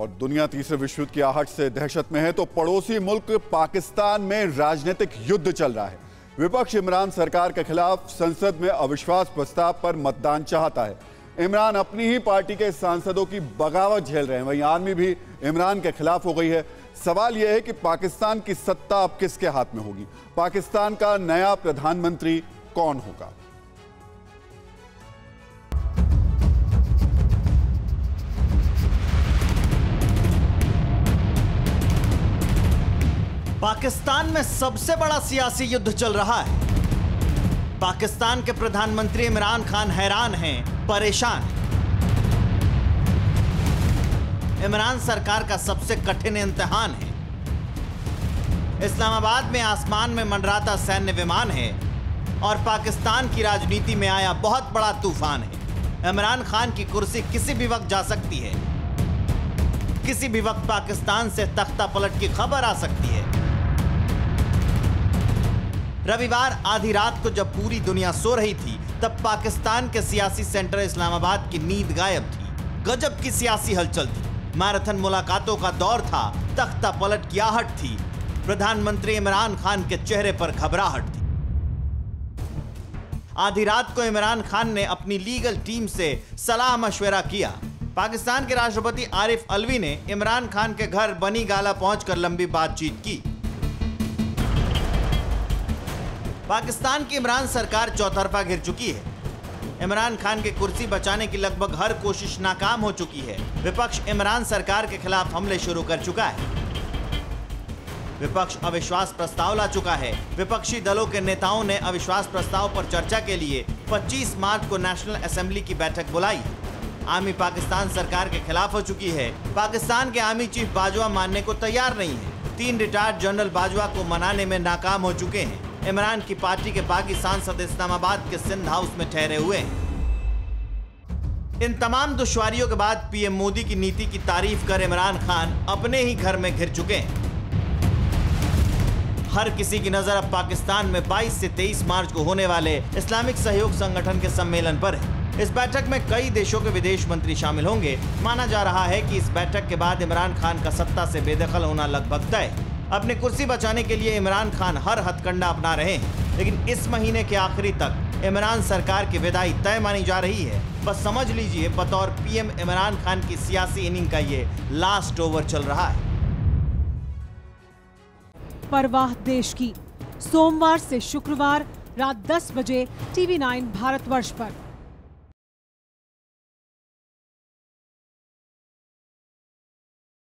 और दुनिया तीसरे विश्व युद्ध की आहट से दहशत में है तो पड़ोसी मुल्क पाकिस्तान में राजनीतिक युद्ध चल रहा है। विपक्ष इमरान सरकार के खिलाफ संसद में अविश्वास प्रस्ताव पर मतदान चाहता है। इमरान अपनी ही पार्टी के सांसदों की बगावत झेल रहे हैं। वहीं आर्मी भी इमरान के खिलाफ हो गई है। सवाल यह है कि पाकिस्तान की सत्ता अब किसके हाथ में होगी? पाकिस्तान का नया प्रधानमंत्री कौन होगा? पाकिस्तान में सबसे बड़ा सियासी युद्ध चल रहा है। पाकिस्तान के प्रधानमंत्री इमरान खान हैरान हैं, परेशान इमरान सरकार का सबसे कठिन इम्तहान है। इस्लामाबाद में आसमान में मंडराता सैन्य विमान है और पाकिस्तान की राजनीति में आया बहुत बड़ा तूफ़ान है। इमरान खान की कुर्सी किसी भी वक्त जा सकती है। किसी भी वक्त पाकिस्तान से तख्ता पलट की खबर आ सकती है। रविवार आधी रात को जब पूरी दुनिया सो रही थी, तब पाकिस्तान के सियासी सेंटर इस्लामाबाद की नींद गायब थी। गजब की सियासी हलचल थी। मैराथन मुलाकातों का दौर था, तख्ता पलट की आहट थी। प्रधानमंत्री इमरान खान के चेहरे पर घबराहट थी। आधी रात को इमरान खान ने अपनी लीगल टीम से सलाह मशवरा किया। पाकिस्तान के राष्ट्रपति आरिफ अलवी ने इमरान खान के घर बनी गाला पहुंचकर लंबी बातचीत की। पाकिस्तान की इमरान सरकार चौतरफा घिर चुकी है। इमरान खान की कुर्सी बचाने की लगभग हर कोशिश नाकाम हो चुकी है। विपक्ष इमरान सरकार के खिलाफ हमले शुरू कर चुका है। विपक्ष अविश्वास प्रस्ताव ला चुका है। विपक्षी दलों के नेताओं ने अविश्वास प्रस्ताव पर चर्चा के लिए 25 मार्च को नेशनल असेंबली की बैठक बुलाई। आर्मी पाकिस्तान सरकार के खिलाफ हो चुकी है। पाकिस्तान के आर्मी चीफ बाजवा मानने को तैयार नहीं है। तीन रिटायर्ड जनरल बाजवा को मनाने में नाकाम हो चुके हैं। इमरान की पार्टी के बाकी सांसद इस्लामाबाद के सिंध हाउस में ठहरे हुए हैं। इन तमाम दुश्वारियों के बाद पीएम मोदी की नीति की तारीफ़ कर इमरान खान अपने ही घर में घिर चुके हैं। हर किसी की नज़र अब पाकिस्तान में 22 से 23 मार्च को होने वाले इस्लामिक सहयोग संगठन के सम्मेलन पर है। इस बैठक में कई देशों के विदेश मंत्री शामिल होंगे। माना जा रहा है कि इस बैठक के बाद इमरान खान का सत्ता से बेदखल होना लगभग तय। अपनी कुर्सी बचाने के लिए इमरान खान हर हथकंडा अपना रहे हैं। लेकिन इस महीने के आखिरी तक इमरान सरकार की विदाई तय मानी जा रही है। बस समझ लीजिए, बतौर पीएम इमरान खान की सियासी इनिंग का ये लास्ट ओवर चल रहा है। परवाह देश की। सोमवार से शुक्रवार रात 10 बजे टीवी 9 भारतवर्ष पर।